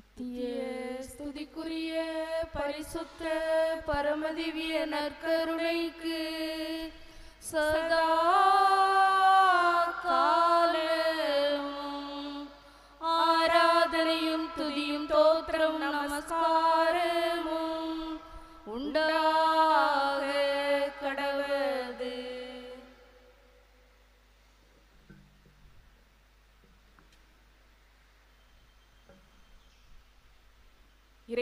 நித்திய ஸ்துதிக்குரிய பரிசுத்த பரமதிவிய நற்கருணைக்கு சதா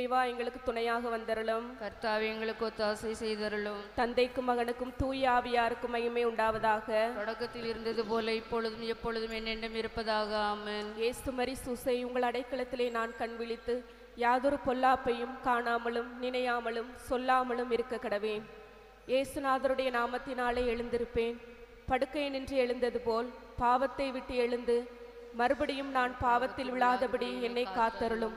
இறைவா எங்களுக்கு துணையாக வந்தருளும். கர்த்தாவே எங்களுக்கு ஒத்தாசை செய்தருளும். தந்தைக்கும் மகனுக்கும் தூய ஆவியாருக்கும் மகிமை உண்டாவதாக. தொடக்கத்தில் இருந்தது போல இப்பொழுதும் எப்பொழுதும் என்னென்றும் இருப்பதாக. ஆமென். இயேசு மரி சூசை உங்கள் அடைக்கலத்திலே நான் கண் விழித்து யாதொரு பொல்லாப்பையும் காணாமலும் நினையாமலும் சொல்லாமலும் இருக்க கடவேன் இயேசுநாதருடைய நாமத்தினாலே எழுந்திருப்பேன். படுக்கை நின்று எழுந்தது போல் பாவத்தை விட்டு எழுந்து மறுபடியும் நான் பாவத்தில் விழாதபடி என்னை காத்தருளும்.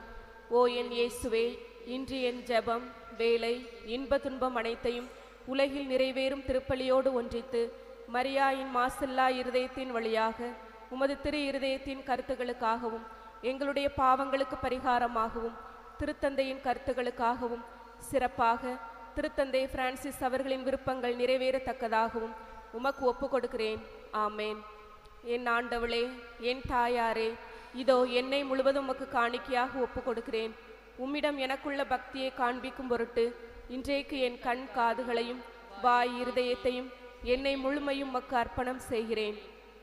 ஓ என் இயேசுவே இன்று என் ஜெபம் வேலை இன்ப துன்பம் அனைத்தையும் உலகில் நிறைவேறும் திருப்பலியோடு ஒன்றித்து மரியாயின் மாசில்லா இருதயத்தின் வழியாக உமது திரு இருதயத்தின் கருத்துகளுக்காகவும் எங்களுடைய பாவங்களுக்கு பரிகாரமாகவும் திருத்தந்தையின் கருத்துகளுக்காகவும் சிறப்பாக திருத்தந்தை பிரான்சிஸ் அவர்களின் விருப்பங்கள் நிறைவேறத்தக்கதாகவும் உமக்கு ஒப்பு கொடுக்கிறேன் ஆமேன். என் ஆண்டவளே என் தாயாரே இதோ என்னை முழுவதும் உமக்கு காணிக்கையாக ஒப்பு கொடுக்கிறேன் உம்மிடம் எனக்குள்ள பக்தியை காண்பிக்கும் பொருட்டு இன்றைக்கு என் கண் காதுகளையும் வாய் இருதயத்தையும் என்னை முழுமையும் உமக்கு அர்ப்பணம் செய்கிறேன்.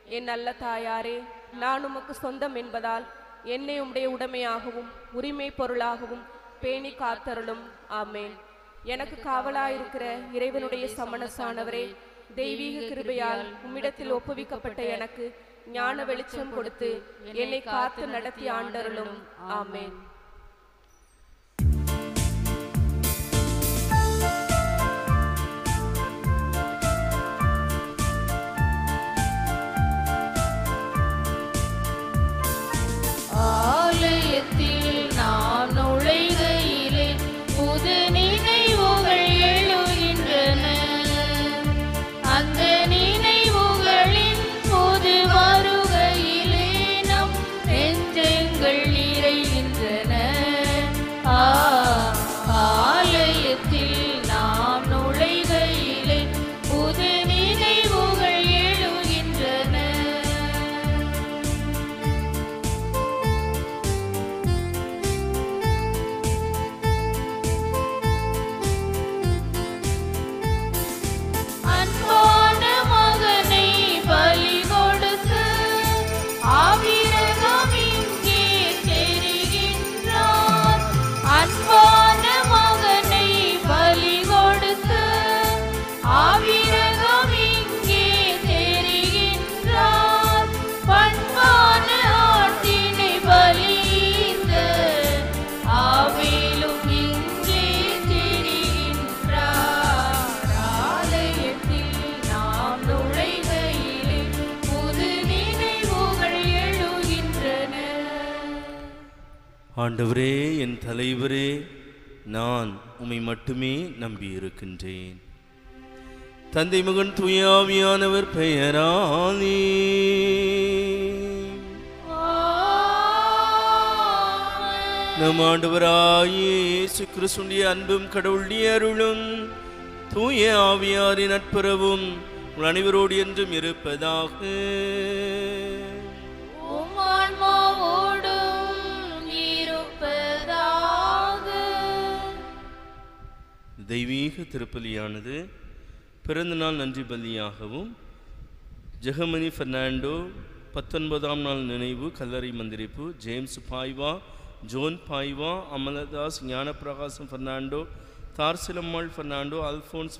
என் நல்ல தாயாரே நான் உமக்கு சொந்தம் என்பதால் என்னை உம்முடைய உடைமையாகவும் உரிமை பொருளாகவும் பேணி காத்தருளும். ஆமேன். எனக்கு காவலாயிருக்கிற இறைவனுடைய சமணசானவரே தெய்வீக கிருபையால் உம்மிடத்தில் ஒப்புவிக்கப்பட்ட எனக்கு ஞான வெளிச்சம் கொடுத்து என்னை காத்து நடத்தி ஆண்டருளும் ஆமேன். தந்தை மகன் தூயாவியானவர் பெயராலே. நம் ஆண்டவராயே இயேசு கிறிஸ்துடைய அன்பும் கடவுளுடைய அருளும் தூய ஆவியாரின் நட்புறவும் உங்கள் அனைவரோடு என்றும் இருப்பதாக. தெய்வீக திருப்பலியானது பிறந்தநாள் நன்றி பலியாகவும் ஜெகமணி பெர்னாண்டோ பத்தொன்பதாம் நாள் நினைவு கல்லறை மந்திரிப்பு James Paiva John Paiva Amaladas Gnanaprakasam Fernando Tharsilammal Fernando Alphonse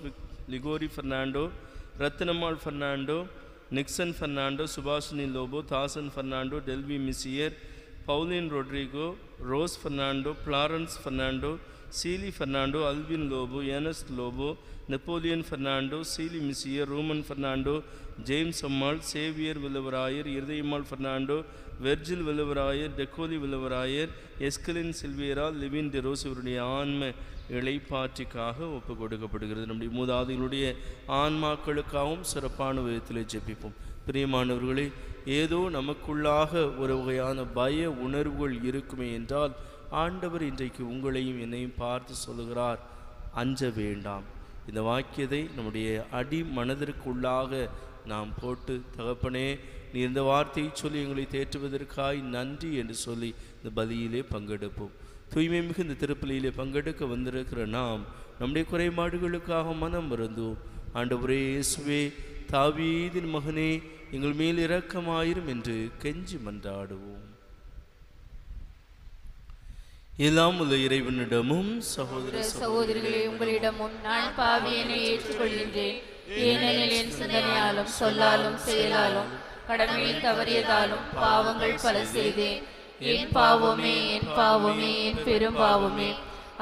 Liguori Fernando Rathinammal Fernando Nixon Fernando Subashini Lobo Dasan Fernando del V மிசியர் Pauline Rodrigo Rose Fernando Florence Fernando சீலி Fernando Alvin Lobo Ernest Lobo Napoleon Fernando சீலி மிசியர் Ruman Fernando James Ammal Xavier Villavarayar Iruthayammal Fernando Virgil Villavarayar டெக்கோலி Villavarayar எஸ்கலின் Silveira லிவின் டெரோஸ் இவருடைய ஆன்ம இழைப்பாற்றிக்காக ஒப்பு கொடுக்கப்படுகிறது நம்முடைய மூதாதைகளுடைய ஆன்மாக்களுக்காகவும் சிறப்பான விதத்தில் ஜெபிப்போம். பிரியமானவர்களே ஏதோ நமக்குள்ளாக ஒரு வகையான பய உணர்வுகள் இருக்குமே என்றால் ஆண்டவர் இன்றைக்கு உங்களையும் என்னையும் பார்த்து சொல்லுகிறார் அஞ்ச வேண்டாம். இந்த வாக்கியத்தை நம்முடைய அடி மனதிற்குள்ளாக நாம் போட்டு தகப்பனே நீ இந்த வார்த்தையை சொல்லி எங்களை தேற்றுவதற்காய் நன்றி என்று சொல்லி இந்த பலியிலே பங்கெடுப்போம். தூய்மை மிகுந்த திருப்பலியிலே பங்கெடுக்க வந்திருக்கிற நாம் நம்முடைய குறைபாடுகளுக்காக மனம் வருந்தோம் ஆண்டவரே இயேசுவே தாவீதின் மகனே எங்கள் மேல் இரக்கமாயிரும் என்று கெஞ்சி மன்றாடுவோம். எல்லாம் உள்ள இறைவனிடமும் சகோதர சகோதரிகளே உங்களிடமும் நான் பாவியனை ஏற்றுக்கொள்கின்றேன். ஏனெனில் என் சிந்தனையாலும் சொல்லாலும் செயலாலும் கடமையில் தவறியதாலும் பாவங்கள் பல செய்தேன். என் பாவமே என் பாவமே என் பெரும் பாவமே.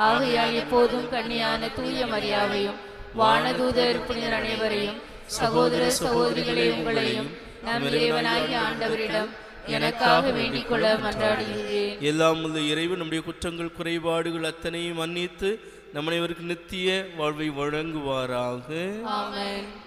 ஆகையால் எப்போதும் கண்ணியான தூய மரியாவையும் வானதூதர் புனிதர் அனைவரையும் சகோதர சகோதரிகளே உங்களையும் நம் இறைவனாகிய ஆண்டவரிடம் எனக்காக வேண்டிக் கொள்ள மன்றாடுகிறேன் எல்லாம் உள்ள இறைவன் நம்முடைய குற்றங்கள் குறைபாடுகள் அத்தனையும் மன்னித்து நம் அனைவருக்கு நித்திய வாழ்வை வழங்குவாராக. ஆமென்.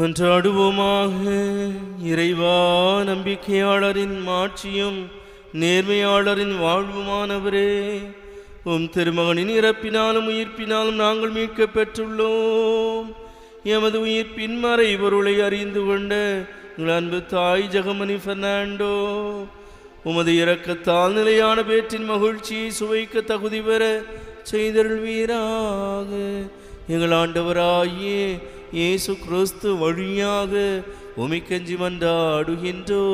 மன்றாடுவோமாக இறைவா நம்பிக்கையாளரின் மாட்சியும் நேர்மையாளரின் வாழ்வுமானவரே. உம் திருமகனின் இறப்பினாலும் உயிர்ப்பினாலும் நாங்கள் மீட்க பெற்றுள்ளோம். எமது உயிர்ப்பின் மறை பொருளை அறிந்து கொண்ட உங்கள் அன்பு தாய் ஜெகமணி பெர்னாண்டோ உமது இறக்கத்தால் நிலையான பேற்றின் மகிழ்ச்சியை சுவைக்க தகுதி பெற செய்தருள்வீராக. எங்கள் ஆண்டவராகியே இயேசு கிறிஸ்து வழியாக உமிக்கஞ்சி வந்தாடுகின்றோ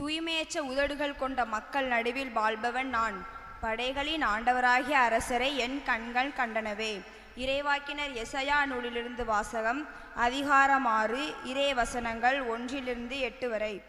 தூய்மையற்ற உதடுகள் கொண்ட மக்கள் நடுவில் வாழ்பவன் நான். படைகளின் ஆண்டவராகிய அரசரை என் கண்கள் கண்டனவே. இறைவாக்கினர் எசையா நூலிலிருந்து வாசகம் அதிகாரம் ஆறு இறை வசனங்கள் ஒன்றிலிருந்து எட்டு வரை.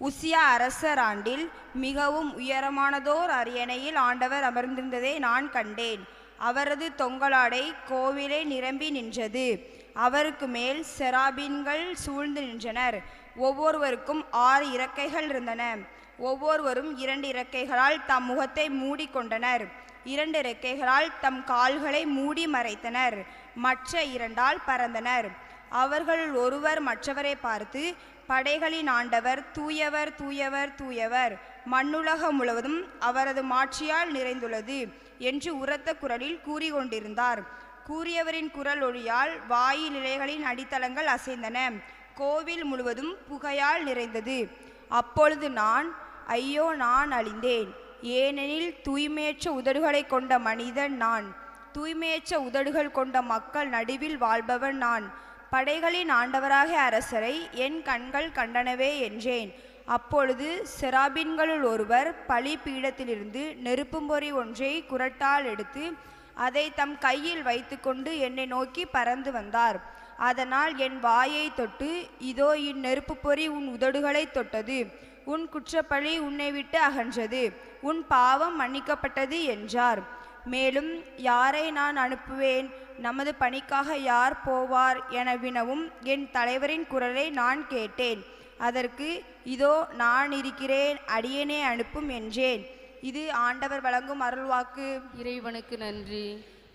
உசியா அரசர் ஆண்டில் மிகவும் உயரமானதோர் அரியணையில் ஆண்டவர் அமர்ந்திருந்ததை நான் கண்டேன். அவரது தொங்கலாடை கோவிலை நிரம்பி நின்றது. அவருக்கு மேல் செராபீன்கள் சூழ்ந்து நின்றனர். ஒவ்வொருவருக்கும் ஆறு இறக்கைகள் இருந்தன. ஒவ்வொருவரும் இரண்டு இறக்கைகளால் தம் முகத்தை மூடிக்கொண்டனர். இரண்டு இறக்கைகளால் தம் கால்களை மூடி மறைத்தனர். மற்ற இரண்டால் பறந்தனர். அவர்கள் ஒருவர் மற்றவரை பார்த்து படைகளின் ஆண்டவர் தூயவர் தூயவர் தூயவர். மண்ணுலகம் முழுவதும் அவரது மாட்சியால் நிறைந்துள்ளது என்று உரத்த குரலில் கூறிக்கொண்டிருந்தார். கூறியவரின் குரல் ஒளியால் வாயில் இலைகளின் அடித்தளங்கள் அசைந்தன. கோவில் முழுவதும் புகையால் நிறைந்தது. அப்பொழுது நான் ஐயோ நான் அழிந்தேன். ஏனெனில் தூய்மையற்ற உதடுகளை கொண்ட மனிதன் நான். தூய்மையற்ற உதடுகள் கொண்ட மக்கள் நடுவில் வாழ்பவன் நான். படைகளின் ஆண்டவராக அரசரை என் கண்கள் கண்டனவே என்றேன். அப்பொழுது செராபின்களுள் ஒருவர் பலி பீடத்திலிருந்து நெருப்பும் பொறி ஒன்றை குரட்டால் எடுத்து அதை தம் கையில் வைத்துக்கொண்டு என்னை நோக்கி பறந்து வந்தார். அதனால் என் வாயை தொட்டு இதோ இந்நெருப்பு பொறி உன் உதடுகளை தொட்டது. உன் குற்றப்பழி உன்னை விட்டு அகன்றது. உன் பாவம் மன்னிக்கப்பட்டது என்றார். மேலும் யாரை நான் அனுப்புவேன்? நமது பணிக்காக யார் போவார்? என வினவும் என் தலைவரின் குரலை நான் கேட்டேன். அதற்கு இதோ நான் இருக்கிறேன் அடியேனே அனுப்பும் என்றேன். இது ஆண்டவர் வழங்கும் அருள்வாக்கு. இறைவனுக்கு நன்றி.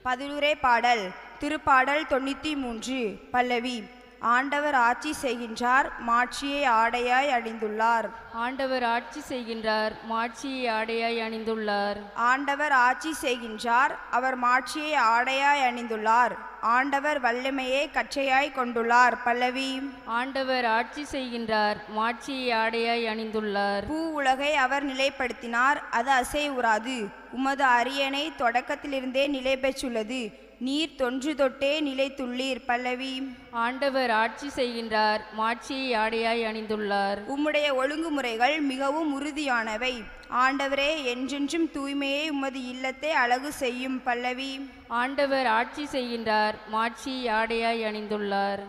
பதிலுரை பாடல் திருப்பாடல் தொண்ணூற்றி மூன்று பல்லவி. ஆண்டவர் ஆட்சி செய்கின்றார் மாட்சியை ஆடையாய் அணிந்துள்ளார். ஆண்டவர் ஆட்சி செய்கின்றார் மாட்சியை ஆடையாய் அணிந்துள்ளார். ஆண்டவர் ஆட்சி செய்கின்றார் அவர் மாட்சியை ஆடையாய் அணிந்துள்ளார். ஆண்டவர் வல்லமையை கச்சையாய் கொண்டுள்ளார் பல்லவி. ஆண்டவர் ஆட்சி செய்கின்றார் மாட்சியை ஆடையாய் அணிந்துள்ளார். பூ உலகை அவர் நிலைப்படுத்தினார் அது அசைவுறாது உமது அரியணை தொடக்கத்திலிருந்தே நிலை பெற்றுள்ளது நீர் தொன்று தொட்டே நிலைத்துள்ளீர் பல்லவி. ஆண்டவர் ஆட்சி செய்கின்றார் மாட்சியை ஆடையாய் அணிந்துள்ளார். உம்முடைய ஒழுங்குமுறைகள் மிகவும் உறுதியானவை. ஆண்டவரே என்றென்றும் தூய்மையை உமது இல்லத்தை அழகு செய்யும் பல்லவி. ஆண்டவர் ஆட்சி செய்கின்றார் மாட்சியை ஆடையாய் அணிந்துள்ளார்.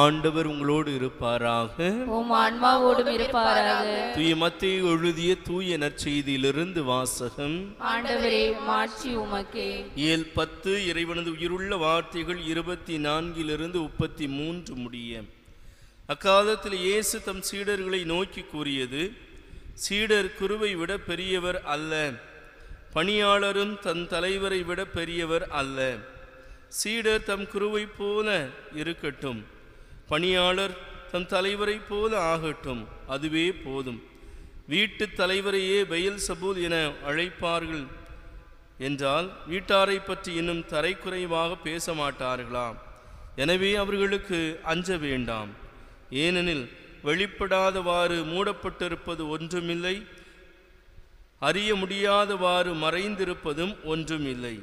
ஆண்டவர் உங்களோடு இருப்பாராக. உம் ஆன்மாவோடும் இருப்பாராக. தூய மத்திய எழுதிய தூய நற்செய்தியிலிருந்து வாசகம். ஆண்டவரே மாட்சி உமக்கே. இயல் பத்து இறைவனது உயிருள்ள வார்த்தைகள் இருபத்தி நான்கிலிருந்து முப்பத்தி மூன்று முடிய. அக்காலத்தில் இயேசு தம் சீடர்களை நோக்கி கூறியது சீடர் குருவை விட பெரியவர் அல்ல. பணியாளரும் தன் தலைவரை விட பெரியவர் அல்ல. சீடர் தம் குருவை போல இருக்கட்டும். பணியாளர் தம் தலைவரைப் போல ஆகட்டும் அதுவே போதும். வீட்டுத் தலைவரையே பெயல் சபூல் என அழைப்பார்கள் என்றால் வீட்டாரை பற்றி இன்னும் தரைக்குறைவாக பேச மாட்டார்களாம். எனவே அவர்களுக்கு அஞ்ச வேண்டாம். ஏனெனில் வெளிப்படாதவாறு மூடப்பட்டிருப்பது ஒன்றுமில்லை அறிய முடியாதவாறு மறைந்திருப்பதும் ஒன்றுமில்லை.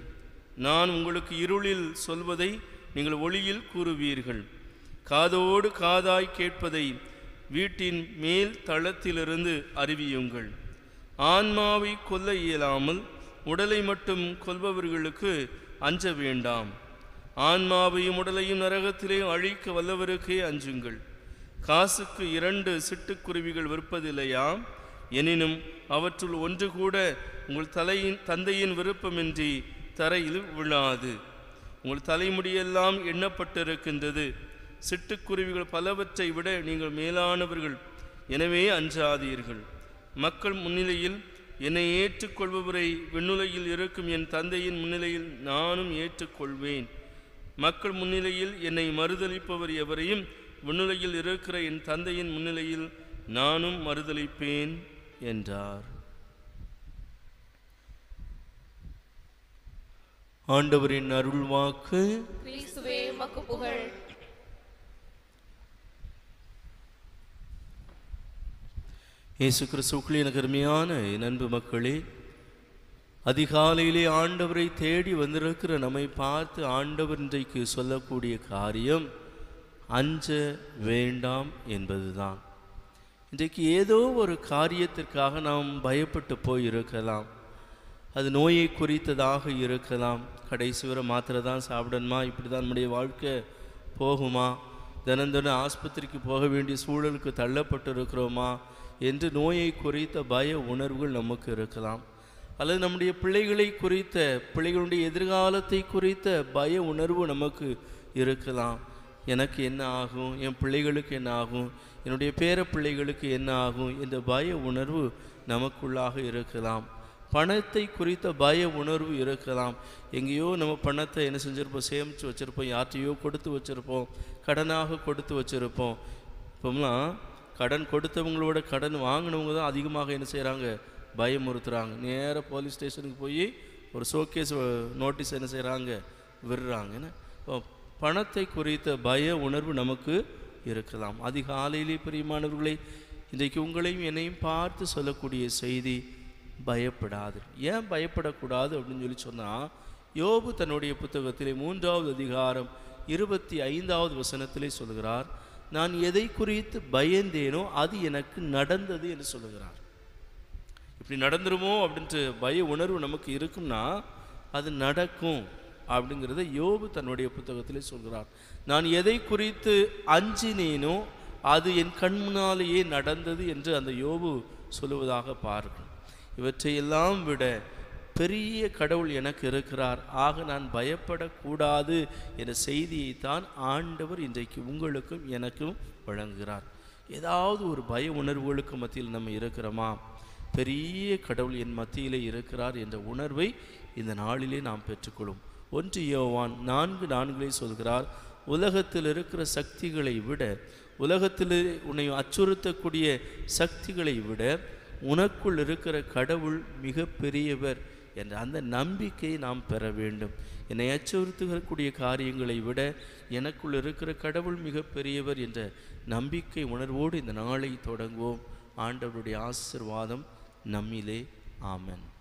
நான் உங்களுக்கு இருளில் சொல்வதை நீங்கள் ஒளியில் கூறுவீர்கள். காதோடு காதாய் கேட்பதை வீட்டின் மேல் தளத்திலிருந்து அறிவியுங்கள். ஆன்மாவை கொல்ல இயலாமல் உடலை மட்டும் கொல்பவர்களுக்கு அஞ்ச வேண்டாம். ஆன்மாவையும் உடலையும் நரகத்திலே அழிக்க வல்லவருக்கே அஞ்சுங்கள். காசுக்கு இரண்டு சிட்டுக்குருவிகள் விற்பதில்லையாம் எனினும் அவற்றுள் ஒன்று கூட உங்கள் தலையின் தந்தையின் விருப்பமின்றி தரையில் விழாது. உங்கள் தலைமுடியெல்லாம் எண்ணப்பட்டிருக்கின்றது. சிட்டுக்குருவிகள் பலவற்றை விட நீங்கள் மேலானவர்கள். எனவே அஞ்சாதீர்கள். மக்கள் முன்னிலையில் என்னை ஏற்றுக்கொள்பவரை விண்ணுலையில் இருக்கும் என் தந்தையின் முன்னிலையில் நானும் ஏற்றுக்கொள்வேன். மக்கள் முன்னிலையில் என்னை மறுதலிப்பவர் எவரையும் விண்ணுலையில் இருக்கிற என் தந்தையின் முன்னிலையில் நானும் மறுதளிப்பேன் என்றார். ஆண்டவரின் அருள்வாக்கு. புகழ். இயேசு கிறிஸ்துக்கள் எனக்கு அருமையான என் அன்பு மக்களே அதிகாலையிலே ஆண்டவரை தேடி வந்திருக்கிற நம்மை பார்த்து ஆண்டவர் இன்றைக்கு சொல்லக்கூடிய காரியம் அஞ்ச வேண்டாம் என்பதுதான். இன்றைக்கு ஏதோ ஒரு காரியத்திற்காக நாம் பயப்பட்டு போயிருக்கலாம். அது நோயை குறித்ததாக இருக்கலாம். கடைசி வரை மாத்திரை தான் சாப்பிடணுமா? இப்படி தான் நம்முடைய வாழ்க்கை போகுமா? தினம் தினம் ஆஸ்பத்திரிக்கு போக வேண்டிய சூழலுக்கு தள்ளப்பட்டு இருக்கிறோமா என்று நோயை குறித்த பய உணர்வுகள் நமக்கு இருக்கலாம். அல்லது நம்முடைய பிள்ளைகளை குறித்த பிள்ளைகளுடைய எதிர்காலத்தை குறித்த பய உணர்வு நமக்கு இருக்கலாம். எனக்கு என்ன ஆகும்? என் பிள்ளைகளுக்கு என்ன ஆகும்? என்னுடைய பேர பிள்ளைகளுக்கு என்ன ஆகும்? இந்த பய உணர்வு நமக்குள்ளாக இருக்கலாம். பணத்தை குறித்த பய உணர்வு இருக்கலாம். எங்கேயோ நம்ம பணத்தை என்ன செஞ்சுருப்போம்? சேமித்து வச்சுருப்போம். யார்கிட்டையோ கொடுத்து வச்சுருப்போம். கடனாக கொடுத்து வச்சுருப்போம். இப்போம்லாம் கடன் கொடுத்தவங்களோட கடன் வாங்கினவங்க தான் அதிகமாக என்ன செய்கிறாங்க பயமுறுத்துகிறாங்க நேராக போலீஸ் ஸ்டேஷனுக்கு போய் ஒரு ஷோகேஸ் நோட்டீஸ் என்ன செய்கிறாங்க விடுறாங்க. என்ன? இப்போ பணத்தை குறித்த பய உணர்வு நமக்கு இருக்கலாம். அதிகாலையிலே பிரியமானவர்களே இன்றைக்கு உங்களையும் என்னையும் பார்த்து சொல்லக்கூடிய செய்தி பயப்படாது. ஏன் பயப்படக்கூடாது அப்படின்னு சொல்லி சொன்னால் யோபு தன்னுடைய புத்தகத்திலே மூன்றாவது அதிகாரம் இருபத்தி ஐந்தாவது வசனத்திலே சொல்கிறார் நான் எதை குறித்து பயந்தேனோ அது எனக்கு நடந்தது என்று சொல்லுகிறார். இப்படி நடந்துருமோ அப்படின்ட்டு பய உணர்வு நமக்கு இருக்கும்னா அது நடக்கும் அப்படிங்கிறத யோபு தன்னுடைய புத்தகத்திலே சொல்கிறார். நான் எதை குறித்து அஞ்சினேனோ அது என் கண் முன்னாலேயே நடந்தது என்று அந்த யோபு சொல்லுவதாக பாருங்கள். இவற்றையெல்லாம் விட பெரிய கடவுள் எனக்கு இருக்கிறார். ஆக நான் பயப்படக்கூடாது என்ற செய்தியைத்தான் ஆண்டவர் இன்றைக்கு உங்களுக்கும் எனக்கும் வழங்குகிறார். ஏதாவது ஒரு பய உணர்வுகளுக்கு மத்தியில் நம்ம இருக்கிறோமா? பெரிய கடவுள் என் மத்தியிலே இருக்கிறார் என்ற உணர்வை இந்த நாளிலே நாம் பெற்றுக்கொள்ளும். ஒன்று யோவான் நான்கு நான்கிலே சொல்கிறார் உலகத்தில் இருக்கிற சக்திகளை விட உலகத்தில் உன்னை அச்சுறுத்தக்கூடிய சக்திகளை விட உனக்குள் இருக்கிற கடவுள் மிக பெரியவர் என்ற அந்த நம்பிக்கையை நாம் பெற வேண்டும். என்னை அச்சுறுத்துகக்கூடிய காரியங்களை விட எனக்குள் இருக்கிற கடவுள் மிக பெரியவர் என்ற நம்பிக்கை உணர்வோடு இந்த நாளை தொடங்குவோம். ஆண்டவருடைய ஆசிர்வாதம் நம்மிலே. ஆமன்.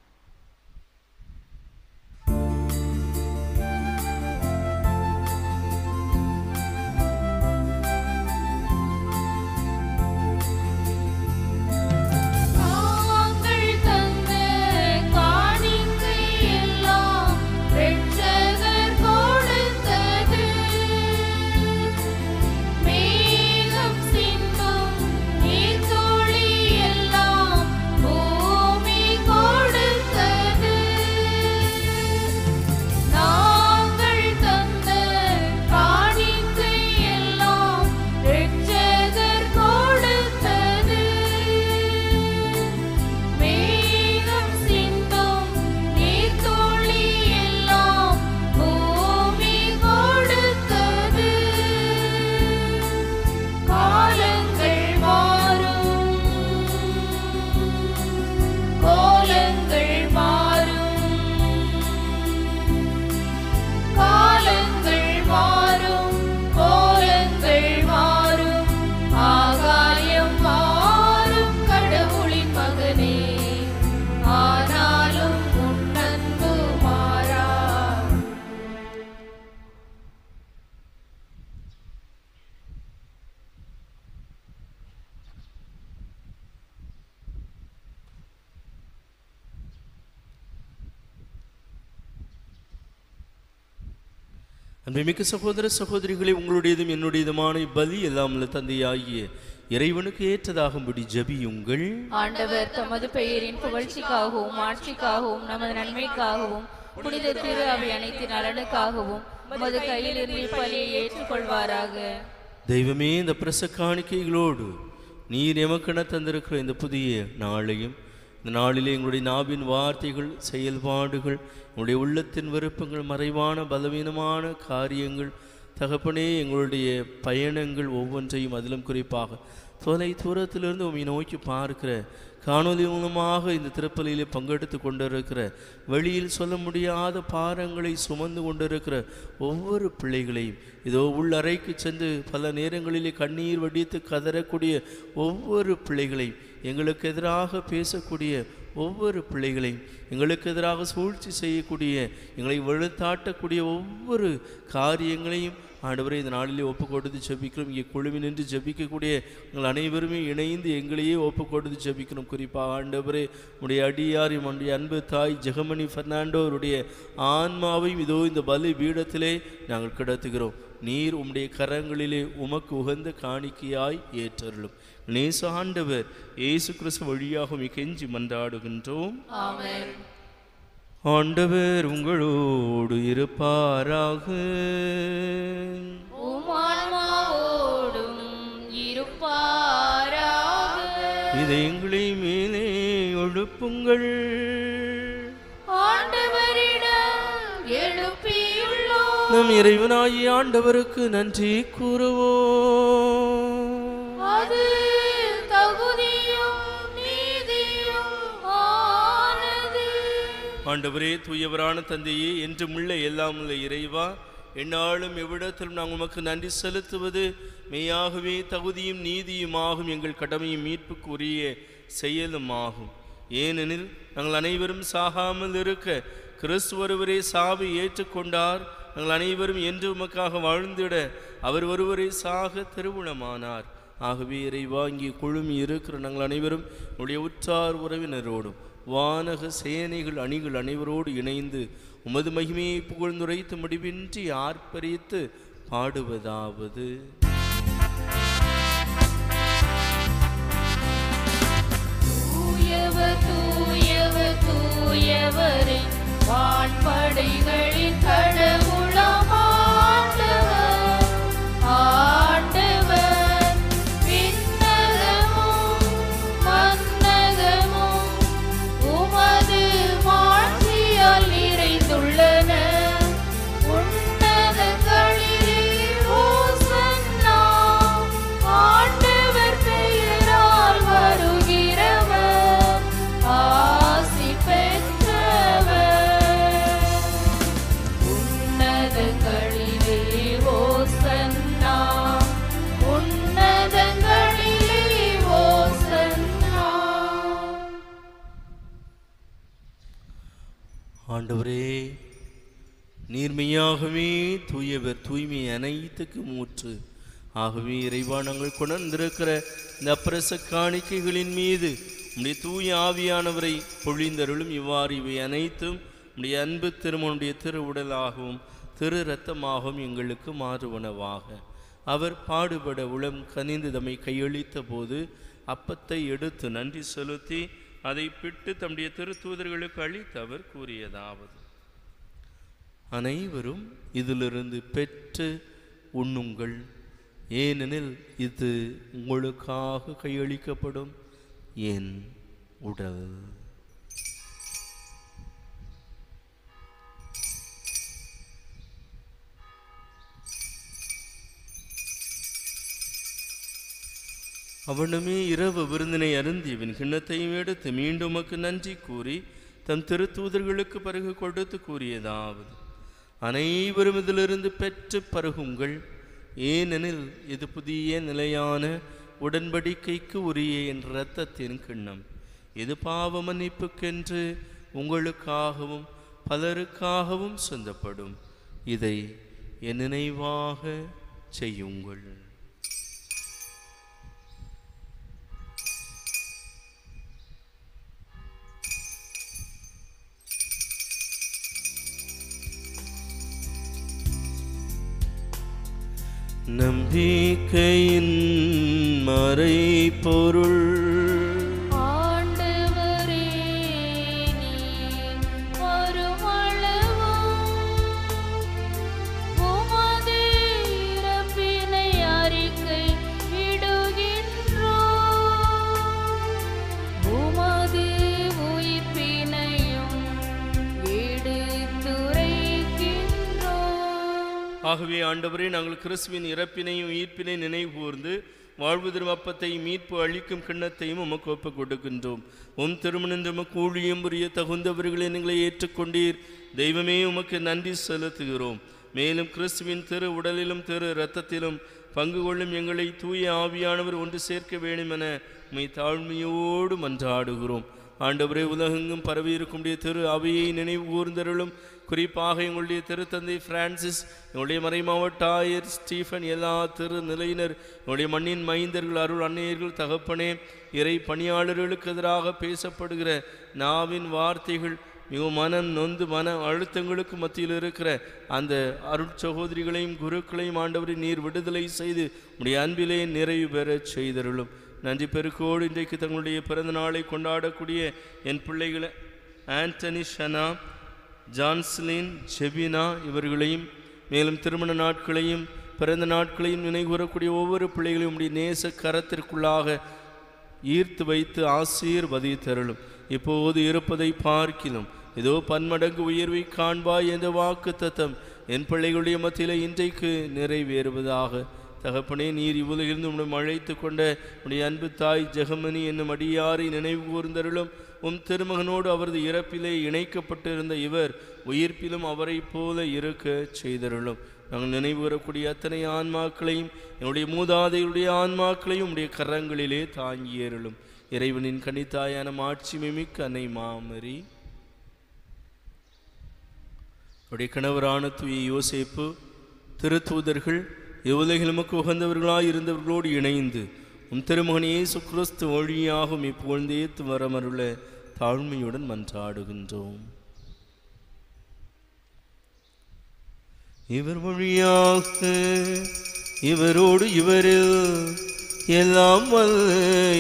அன்புமிக்க சகோதர சகோதரிகளே உங்களுடையதும் என்னுடையதுமான பலி எல்லாம் தந்தையாகிய இறைவனுக்கு ஏற்றதாகும்படி ஜபியுங்கள். ஆண்டவர் தமது பெயரின் புகழ்ச்சிக்காகவும் ஆட்சிக்காகவும் நமது நன்மைக்காகவும் புனித திரு அவை அனைத்து நலனுக்காகவும் உமது கையில் இருந்து பலியை ஏற்றுக்கொள்வாராக. தெய்வமே இந்த பிரச காணிக்கைகளோடு நீர் எமக்கென தந்திருக்கிற இந்த புதிய நாளையும் இந்த நாளிலே எங்களுடைய நாவின் வார்த்தைகள் செயல்பாடுகள் எங்களுடைய உள்ளத்தின் விருப்பங்கள் மறைவான பலவீனமான காரியங்கள் தகப்பனே எங்களுடைய பயணங்கள் ஒவ்வொன்றையும் அதிலும் குறிப்பாக. தொலை தூரத்திலிருந்து உண்மை நோக்கி பார்க்கிற காணொலி மூலமாக இந்த திருப்பலியிலே பங்கெடுத்து கொண்டிருக்கிற வெளியில் சொல்ல முடியாத பாரங்களை சுமந்து கொண்டிருக்கிற ஒவ்வொரு பிள்ளைகளையும் இதோ உள்ளறைக்கு சென்று பல நேரங்களிலே கண்ணீர் வடித்து கதறக்கூடிய ஒவ்வொரு பிள்ளைகளையும் எங்களுக்கு எதிராக பேசக்கூடிய ஒவ்வொரு பிள்ளைகளையும் எங்களுக்கு எதிராக சூழ்ச்சி செய்யக்கூடிய எங்களை வெளுத்தாட்டக்கூடிய ஒவ்வொரு காரியங்களையும் ஆண்டவரை இந்த நாளிலே ஒப்பு கொடுத்து ஜபிக்கிறோம். இங்கே குழுவில் நின்று ஜெபிக்கக்கூடிய எங்கள் அனைவருமே இணைந்து எங்களையே ஒப்பு கொடுத்து ஜபிக்கிறோம். குறிப்பாக ஆண்டவரே உடைய அடியார் உடைய அன்பு தாய் ஜெகமணி ஃபெர்னாண்டோருடைய ஆன்மாவையும் இதோ இந்த பலி பீடத்திலே நாங்கள் கிடத்துகிறோம். நீர் உம்முடைய கரங்களிலே உமக்கு உகந்த காணிக்கையாய் ஏற்றருளும். நேச ஆண்டவர் இயேசு கிறிஸ்து வழியாக உம்மை கெஞ்சி மன்றாடுகின்றோம் ஆண்டவர் உங்களோடு இருப்பாராக. இதை எங்களை மேலே ஒழுப்புங்கள் நம் இறைவனாகிய ஆண்டவருக்கு நன்றி கூறுவோம். ஆண்டவரே தூயவரான தந்தையே என்றும் உள்ள எல்லாம் உள்ள இறைவா எந்நாளும் எவ்விடத்திலும் நாங்கள் உமக்கு நன்றி செலுத்துவது மெய்யாகவே தகுதியும் நீதியுமாகும் எங்கள் கடமையும் மீட்புக்கு உரிய செயலும் ஆகும். ஏனெனில் நாங்கள் அனைவரும் சாகாமல் இருக்க கிறிஸ்து ஒருவரே சாவை ஏற்றுக்கொண்டார். நாங்கள் அனைவரும் என்று உமக்காக வாழ்ந்திட அவர் ஒருவரே சாக திருவுணமானார். ஆகவே இறைவா வாங்கி குழுமி இருக்கிற நாங்கள் அனைவரும் உடைய உற்றார் உறவினரோடும் வானக சேனைகள் அணிகள் அனைவரோடு இணைந்து உமது மகிமையை புகழ்ந்துரைத்து முடிவின்றி ஆர்ப்பரித்து பாடுவதாவது. தூயவர் தூயவர் தூயவரே. வான்படைகளின் கடவுளமாண்டவர் ஆண்ட ஆண்டவரே நீர்மையாகவே தூயவர் தூய்மை அனைத்துக்கு மூற்று. ஆகவே இறைவா நாங்கள் கொண்டிருக்கிற இந்த அப்பிரச காணிக்கைகளின் மீது உடைய தூய ஆவியானவரை பொழிந்தருளும் இவ்வாறு இவை அனைத்தும் உடைய அன்பு திருமனுடைய திரு உடலாகவும் திரு இரத்தமாகவும் எங்களுக்கு மாறுவனவாக. அவர் பாடுபட உளம் கனிந்து தம்மை கையளித்த போது அப்பத்தை எடுத்து நன்றி செலுத்தி அதை பிட்டு தம்முடைய திருத்தூதர்களுக்கு அளித்து அவர் கூறியதாவது அனைவரும் இதிலிருந்து பெற்று உண்ணுங்கள். ஏனெனில் இது உங்களுக்காக கையளிக்கப்படும் என் உடல். அவனுமே இரவு விருந்தினை அருந்தியவன் கிண்ணத்தையும் எடுத்து மீண்டும் உமக்கு நன்றி கூறி தம் திருத்தூதர்களுக்கு பருகு கொடுத்து கூறியதாவது அனைவரும் இதிலிருந்து பெற்று பருகுங்கள். ஏனெனில் இது புதிய நிலையான உடன்படிக்கைக்கு உரிய என் இரத்தத்தின் கிண்ணம். இது பாவ மன்னிப்புக்கென்று உங்களுக்காகவும் பலருக்காகவும் சொந்தப்படும். இதை என் நினைவாக செய்யுங்கள். நம்பிக்கையின் மறை பொருள் ஆகவே ஆண்டவரே நாங்கள் கிறிஸ்துவின் இறப்பினையும் ஈர்ப்பினை நினைவு கூர்ந்து வாழ்வு திருமப்பத்தை மீட்பு அளிக்கும் கிண்ணத்தையும் உமக்கு ஒப்பு கொடுக்கின்றோம். உம் திருமணம் உமக்கு ஊழியம் புரிய தகுந்தவர்களை நீங்களை ஏற்றுக்கொண்டீர். தெய்வமே உமக்கு நன்றி செலுத்துகிறோம். மேலும் கிறிஸ்துவின் திரு உடலிலும் திரு இரத்தத்திலும் பங்கு கொள்ளும் எங்களை தூய ஆவியானவர் ஒன்று சேர்க்க வேண்டும் என தாழ்மையோடு மன்றாடுகிறோம். ஆண்டவரே உலகெங்கும் பரவியிருக்கும் திரு அவையை நினைவு கூர்ந்தருளும். குறிப்பாக எங்களுடைய திருத்தந்தை பிரான்சிஸ் எங்களுடைய மறைமாவட்ட ஆயர் ஸ்டீஃபன் எல்லா திரு நிலையினர் எங்களுடைய மண்ணின் மைந்தர்கள் அருள் அன்னையர்கள் தகப்பனே இறை பணியாளர்களுக்கு எதிராக பேசப்படுகிற நாவின் வார்த்தைகள் மிகவும் மனம் நொந்து மன அழுத்தங்களுக்கு மத்தியில் இருக்கிற அந்த அருட் சகோதரிகளையும் குருக்களையும் ஆண்டவரை நீர் விடுதலை செய்து உடைய அன்பிலே நிறைவு பெறச் செய்தருளும். நன்றி பெருக்கோடு இன்றைக்கு தங்களுடைய பிறந்த நாளை கொண்டாடக்கூடிய என் பிள்ளைகளை ஆண்டனி ஷனா ஜான்ஸ்லின் ஜெபினா இவர்களையும் மேலும் திருமண நாட்களையும் பிறந்த நாட்களையும் நினைவுகூரக்கூடிய ஒவ்வொரு பிள்ளைகளையும் உடைய நேச கரத்திற்குள்ளாக ஈர்த்து வைத்து ஆசீர்வதித்தருளும். இப்போது இருப்பதை பார்க்கிலும் இதோ பன்மடங்கு உயர்வை காண்பாய் என்ற வாக்கு தத்தம் என் பிள்ளைகளுடைய மத்தியில் இன்றைக்கு நிறைவேறுவதாக. தகப்பனே நீர் இவ்வுலகிலிருந்து உம்மிடம் அழைத்து கொண்ட உடைய அன்பு தாய் ஜெகமணி என்னும் அடியாரை நினைவு கூர்ந்தருளும். உம் திருமகனோடு அவரது இறப்பிலே இணைக்கப்பட்டிருந்த இவர் உயிர்ப்பிலும் அவரைப் போல இருக்க செய்தருளும். நாங்கள் நினைவு வரக்கூடிய அத்தனை ஆன்மாக்களையும் என்னுடைய மூதாதையுடைய ஆன்மாக்களையும் உடைய கரங்களிலே தாங்கியருளும். இறைவனின் கனித்தாயான மாட்சிமை மிக்க அன்னை மாமரி. அவருடைய கணவரான தூய யோசிப்பு திருத்தூதர்கள் எவ்வளவு நமக்கு உகந்தவர்களாய் இருந்தவர்களோடு இணைந்து உம் திருமகன் இயேசு கிறிஸ்து வழியாகும் இப்பொழுதேத்து வரமருள தாழ்மையுடன் மன்றாடுகின்றோம். இவர் வழியாக இவரோடு இவரில் எல்லாம் வல்ல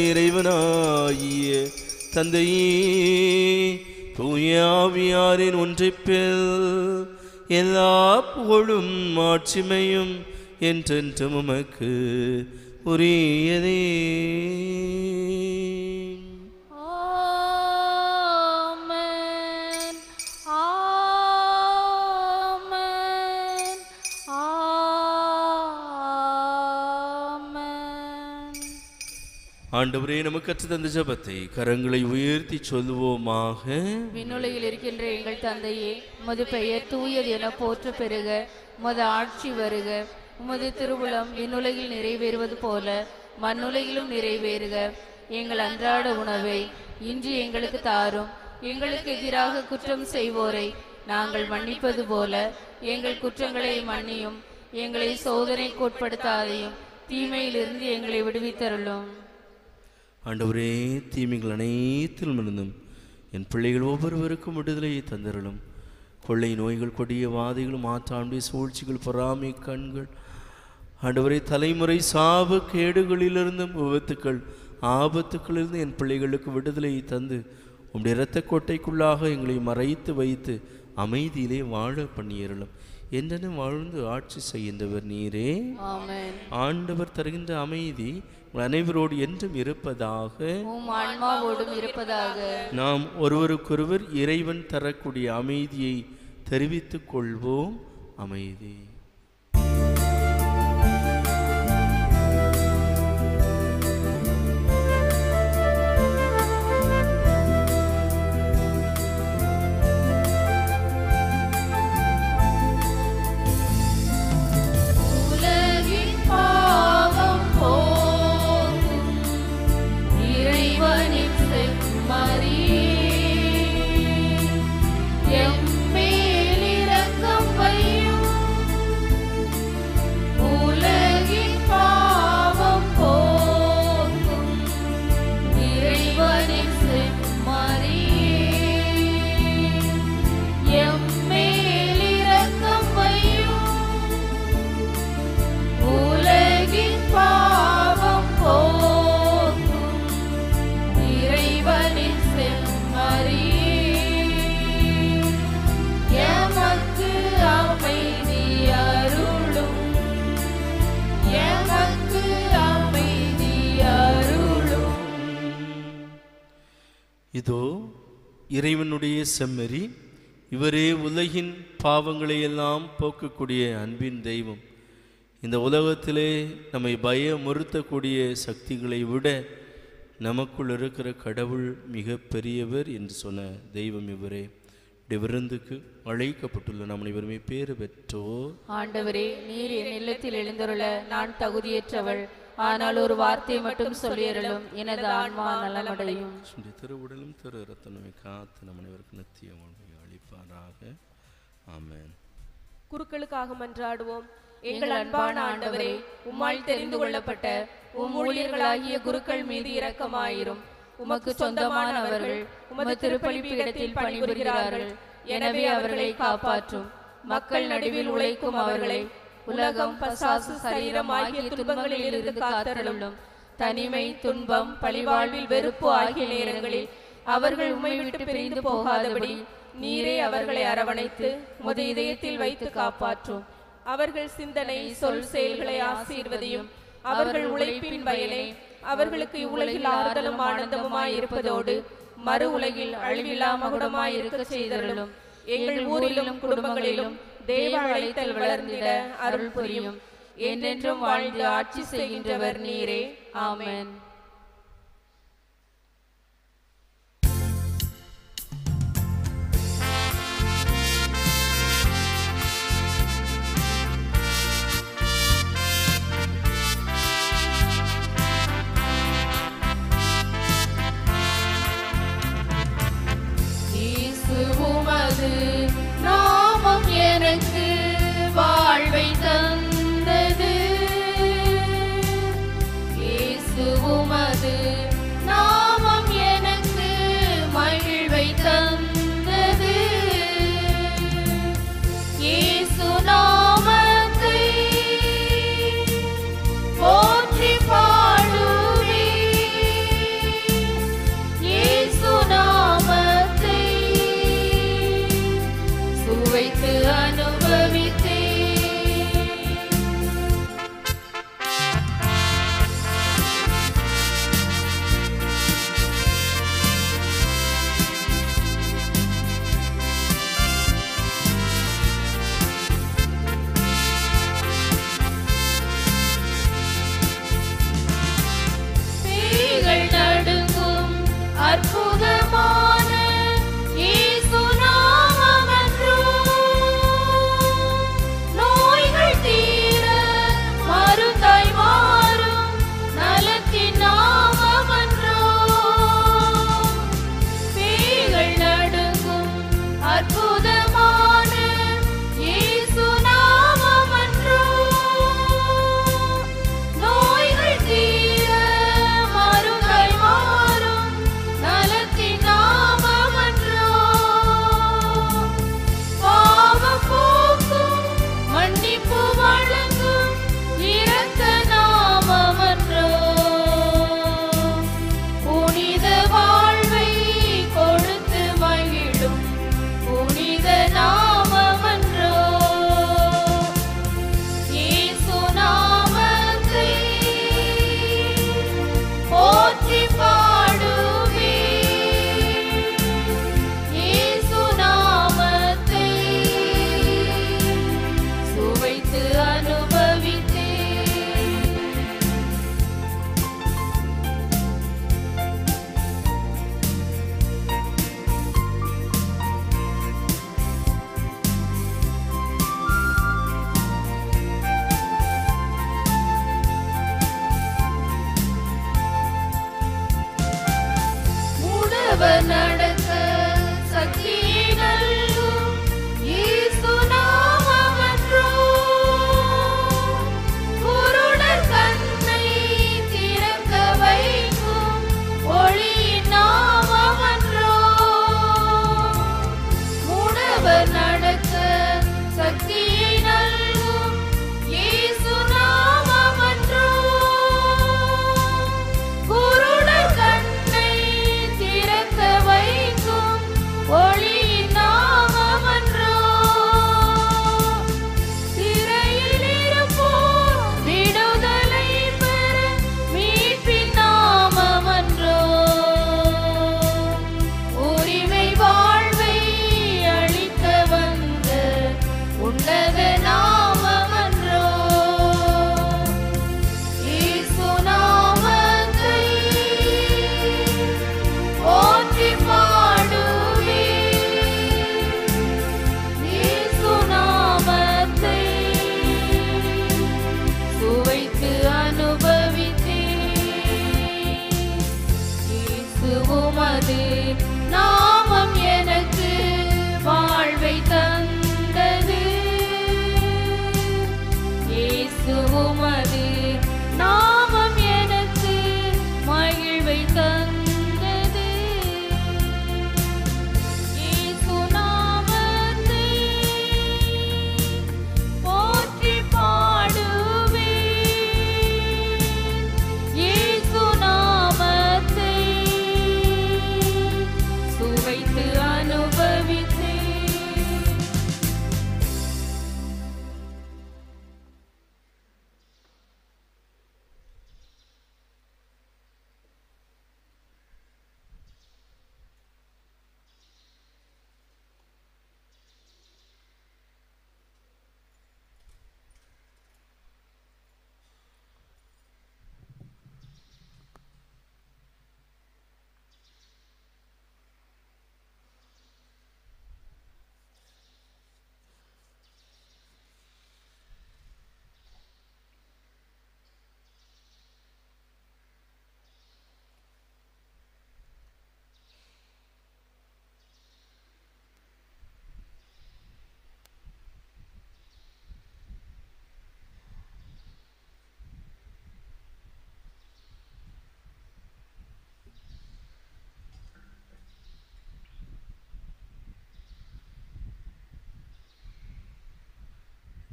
இறைவனாகிய தந்தையே தூயாவியாரின் ஒன்றிப்பில் எல்லா புகழும் ஆட்சிமையும் என்றென்றும் உமக்கு உரியதே ஆண்டவரே நமக்கு கற்று தந்த ஜெபத்தை கரங்களை உயர்த்தி சொல்லுவோமாக. விண்ணுலகில் இருக்கின்ற எங்கள் தந்தையே உமது பெயர் தூயது என போற்ற பெறுக உமது ஆட்சி வருக. உமது திருவுளம் விண்ணுலகில் நிறைவேறுவது போல மண்ணுலகிலும் நிறைவேறுக. எங்கள் அன்றாட உணவை இன்று எங்களுக்கு தாரும். எங்களுக்கு எதிராக குற்றம் செய்வோரை நாங்கள் மன்னிப்பது போல எங்கள் குற்றங்களை மன்னியும். எங்களை சோதனைக்கு உட்படுத்தாதையும் தீமையிலிருந்து எங்களை விடுவித்தருளும். ஆண்டவரே தீமைகள் அனைத்திலும் இருந்தும் என் பிள்ளைகள் ஒவ்வொருவருக்கும் விடுதலையை தந்தருளும். கொள்ளை நோய்கள் கொடிய வாதைகள் மாற்றாண்டி சூழ்ச்சிகள் பொறாமை கண்கள் ஆண்டவரே தலைமுறை சாப கேடுகளிலிருந்தும் விபத்துக்கள் ஆபத்துக்களிலிருந்து என் பிள்ளைகளுக்கு விடுதலையை தந்து உம்முடைய இரத்த கோட்டைக்குள்ளாக எங்களை மறைத்து வைத்து அமைதியிலே வாழ பண்ணியருளும். என்றென்னும் வாழ்ந்து ஆட்சி செய்கின்றவர் நீரே. ஆண்டவர் தருகின்ற அமைதி அனைவரோடு என்றும் இருப்பதாக. இருப்பதாக. நாம் ஒருவருக்கொருவர் இறைவன் தரக்கூடிய அமைதியை தெரிவித்துக் கொள்வோம். அமைதி. செம்மறி இவரே உலகின் பாவங்களை எல்லாம் போக்கக்கூடிய அன்பின் தெய்வம். இந்த உலகத்திலே நம்மை பயமுறுத்தக்கூடிய சக்திகளை விட நமக்குள் இருக்கிற கடவுள் மிக பெரியவர் என்று சொன்ன தெய்வம் இவரே. இப்படி விருந்துக்கு அழைக்கப்பட்டுள்ள நம்மளை இவருமே பேறு பெற்றோர். ஆண்டவரே நீர் என் இல்லத்தில் எழுந்தருள நான் தகுதியற்றவள். ஆனால் ஒரு வார்த்தை மட்டும் சொல்லியருளும். எனது ஆன்மா நலமடையும். திருவுடலும் திரு ரத்தனமை காத்து நம் அனைவருக்கு நித்திய வாழ்வை அளிப்பாராக. ஆமென். குருக்களுக்காக மன்றாடுவோம். எங்கள் அன்பான ஆண்டவரே உம்மால் தெரிந்து கொள்ளப்பட்ட உம் ஊழியர்களாகிய குருக்கள் மீது இரக்கமாயிரும். உமக்கு சொந்தமானவர்கள் உமது திருப்பலிப்பீடத்தில் பணிபுரிகிறார்கள். எனவே அவர்களை காப்பாற்றும். மக்கள் நடுவில் உழைக்கும் அவர்களை உலகம் பசாசு சரீரம் ஆகிய துன்பங்களில் இருந்து காத்தருளும். தனிமை துன்பம் பழிவாழ்வில் வெறுப்பு ஆகிய நேரங்களில் அவர்கள் உண்மை விட்டு பிரிந்து போகாதபடி நீரே அவர்களை அரவணைத்து உமது இதயத்தில் வைத்து காப்பாற்றும். அவர்கள் சிந்தனை சொல் செயல்களை ஆசீர்வதியும். அவர்கள் உழைப்பின் பயனை அவர்களுக்கு இவ்வுலகில் ஆறுதலும் ஆனந்தமுமாய் இருப்பதோடு மறு உலகில் அழிவில்லா மகுடமாய் இருக்க செய்தருளும். எங்கள் ஊரிலும் குடும்பங்களிலும் தெய்வ அழைத்தல் வளர்ந்திட அருள் புரியும். என்றென்றும் வாழ்ந்து ஆட்சி செய்கின்றவர் நீரே. ஆமேன்.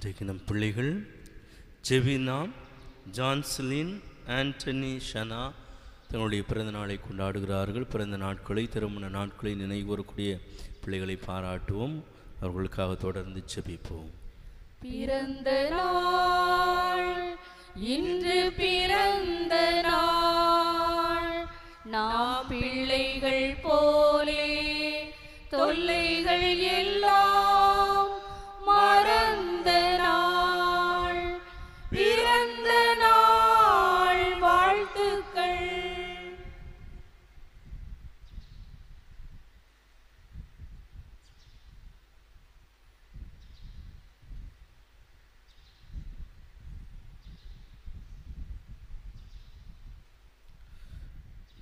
இன்றைக்கு நம் பிள்ளைகள் ஜெவினா ஜான்சலின் ஆண்டனி ஷனா தங்களுடைய பிறந்த நாளை கொண்டாடுகிறார்கள். பிறந்த நாட்களை திருமண நாட்களை நினைவுறக்கூடிய பிள்ளைகளை பாராட்டுவோம். அவர்களுக்காக தொடர்ந்து செபிப்போம் பிறந்த நாள் இன்று பிறந்த நாள். நாம் பிள்ளைகள் போலே தொல்லைகள் எல்லாம்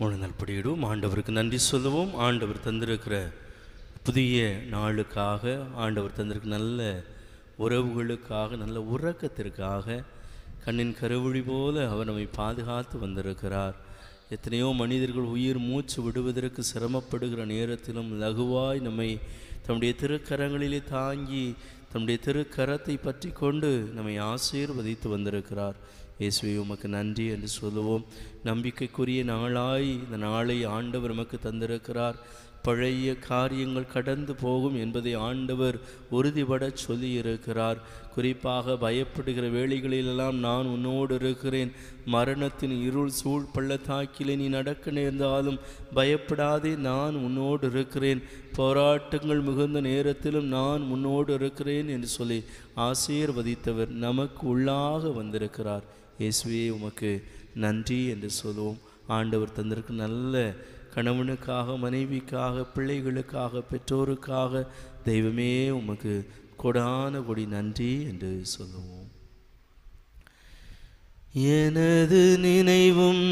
முழுநாள் படியிடுவோம் ஆண்டவருக்கு நன்றி சொல்லுவோம். ஆண்டவர் தந்திருக்கிற புதிய நாளுக்காக ஆண்டவர் தந்திருக்க நல்ல உறவுகளுக்காக நல்ல உறக்கத்திற்காக கண்ணின் கருவழி போல அவர் நம்மை பாதுகாத்து வந்திருக்கிறார். எத்தனையோ மனிதர்கள் உயிர் மூச்சு விடுவதற்கு சிரமப்படுகிற நேரத்திலும் லகுவாய் நம்மை தம்முடைய திருக்கரங்களிலே தாங்கி தம்முடைய திருக்கரத்தை பற்றி கொண்டு நம்மை ஆசீர்வதித்து வந்திருக்கிறார். இயேசுவை உமக்கு நன்றி என்று சொல்லுவோம். நம்பிக்கைக்குரிய நாளாய் இந்த நாளை ஆண்டவர் நமக்கு தந்திருக்கிறார். பழைய காரியங்கள் கடந்து போகும் என்பதை ஆண்டவர் உறுதிபட சொல்லியிருக்கிறார். குறிப்பாக பயப்படுகிற வேளைகளிலெல்லாம் நான் உன்னோடு இருக்கிறேன். மரணத்தின் இருள் சூழ் பள்ளத்தாக்கிலே நீ நடக்க நேர்ந்தாலும் பயப்படாதே நான் உன்னோடு இருக்கிறேன். போராட்டங்கள் மிகுந்த நேரத்திலும் நான் உன்னோடு இருக்கிறேன் என்று சொல்லி ஆசீர்வதித்தவர் நமக்கு உள்ளாக வந்திருக்கிறார். இயேசுவே உமக்கு நன்றி என்று சொல்லுவோம் ஆண்டவர் தந்திருக்கு நல்ல கணவனுக்காக மனைவிக்காக பிள்ளைகளுக்காக பெற்றோருக்காக தெய்வமே உமக்கு கொடான கொடி நன்றி என்று சொல்லுவோம் எனது நினைவும்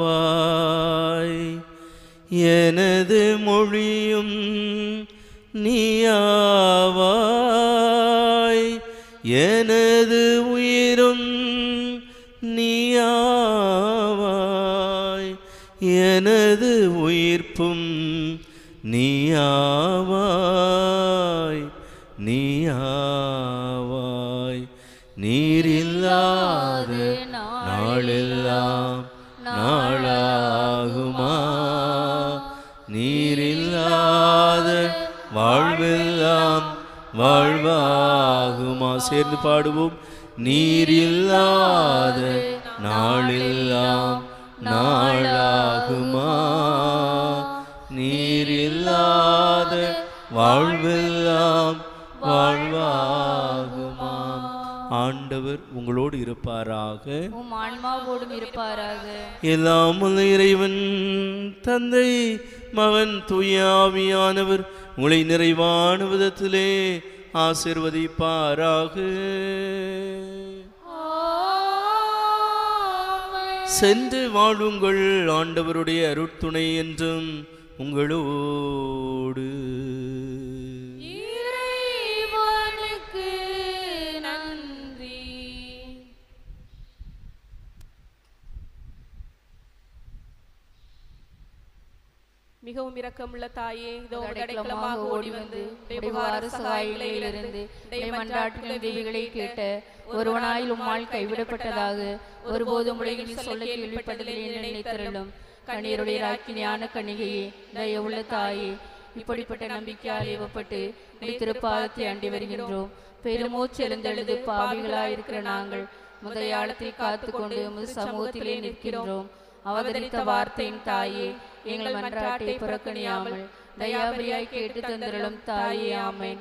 நீயாவாய் எனது மொழியும் நீயாவாய் எனது உயிரும் நீயாவாய் எனது உயிர்ப்பும் நீயாவாய். சேர்ந்து பாடுவோம். நீரில்லாத நாளெல்லாம் நாளாகுமா? நீரில்லாத வாழ்வெல்லாம் வாழ்வாகுமா? ஆண்டவர் உங்களோடு இருப்பாராக. ஆன்மாவோடும் இருப்பாராக. எல்லாம் இறைவன் தந்தை மகன் தூயாவியானவர் உங்களை நிறைவான விதத்திலே ஆசிர்வதிப்பாராக. சென்று வாழுங்கள் ஆண்டவருடைய அருட்துணை என்றும் உங்களோடு. மிகவும் இரக்கமுள்ள தாயே இதோ அடைக்கலமாக ஓடி வந்து உடைவார சகாயிலிருந்து மன்றாட்டின் தேவிகளை கேட்ட ஒருவனாயில் உம்மால் கைவிடப்பட்டதாக ஒருபோதும் உலகில் சொல்ல கேள்விப்பட்டதில் என்ன நினைத்தருளும். கண்ணீருடைய ராக்கினியான கணிகையே தயவுள்ள தாயே இப்படிப்பட்ட நம்பிக்கையால் ஏவப்பட்டு உடைய திருப்பாதத்தை அண்டி வருகின்றோம். பெருமூச்சு எழுந்தெழுது பாவிகளாயிருக்கிற நாங்கள் முதையாளத்தில் காத்துக்கொண்டு உமது சமூகத்திலே நிற்கின்றோம். அவதரித்த வார்த்தையின் தாயே எங்கள் மன்றாட்டை புறக்கணியாமல் தயாபரியாய் கேட்டு தந்திரளும் தாயே ஆமென்.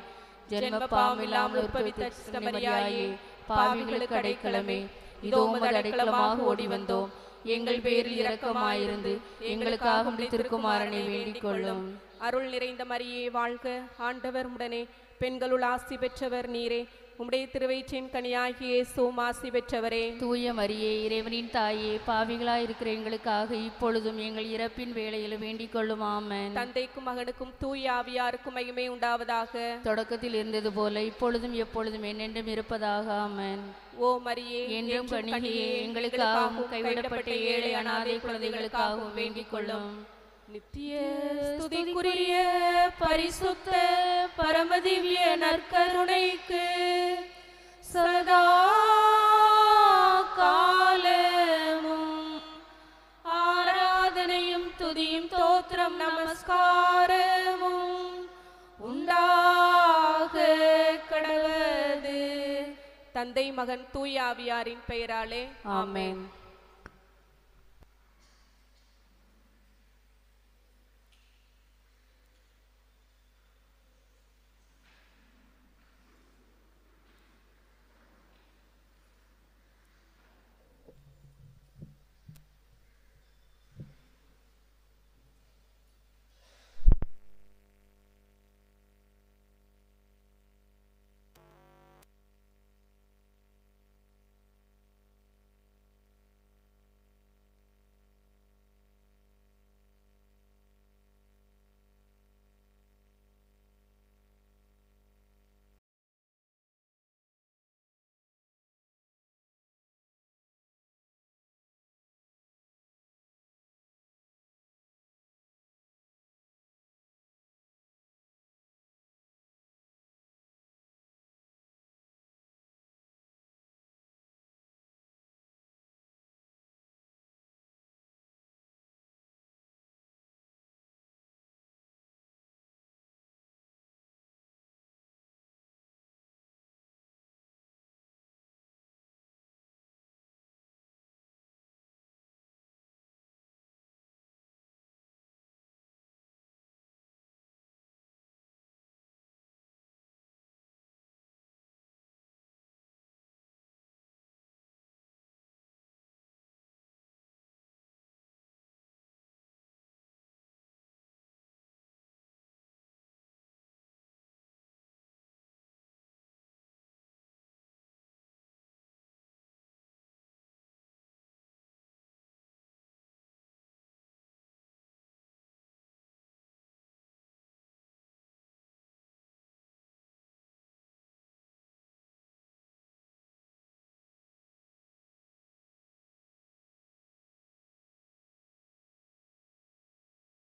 ஜென்ம பாவமில்லாமல் உற்பவித்த சிந்தமரியாயே பாவிகளுக்கு அடைக்கலமே. இதோ உமது அடைக்கலமாக ஓடி வந்தோம் எங்கள் பேரில் இரக்கமாயிருந்து எங்களுக்காக திருக்குமாரனை வேண்டிக் கொள்ளும். அருள் நிறைந்த மரியே வாழ்க. ஆண்டவர் உடனே பெண்களுள் ஆசி பெற்றவர் நீரே. உம்முடைய திருவயிற்றின் கனியாகிய ஆசி பெற்றவரே. தூய மரியே இறைவனின் தாயே பாவிகளாய் இருக்கிற எங்களுக்காக இப்பொழுதும் எங்கள் இறப்பின் வேளையிலும் வேண்டிக் கொள்ளும். ஆமென். தந்தைக்கும் மகனுக்கும் தூய ஆவியாருக்கும் மகிமை உண்டாவதாக. தொடக்கத்தில் இருந்தது போல இப்பொழுதும் எப்பொழுதும் என்னென்றும் இருப்பதாக. ஆமென். ஓ மரியே என்றும் கணிகையே எங்களுக்காகவும் கைவிடப்பட்ட ஏழை அனாதை குழந்தைகளுக்காகவும் வேண்டிக் கொள்ளும். நித்திய ஸ்துதிக்குரிய பரிசுத்த பரமதிவ்ய நற்கருணைக்கு சதா காலமும் ஆராதனையும் துதியும் தோத்திரம் நமஸ்காரமும் உண்டாக கடவது தந்தை மகன் தூயாவியாரின் பெயராலே ஆமென்.